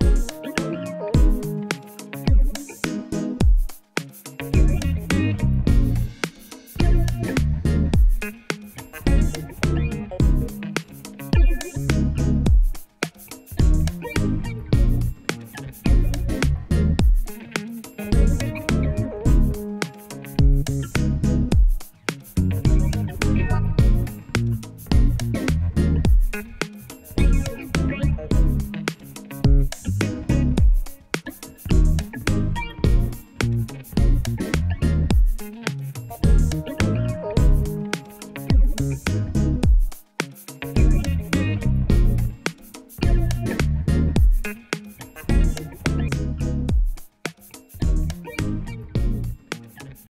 Bye.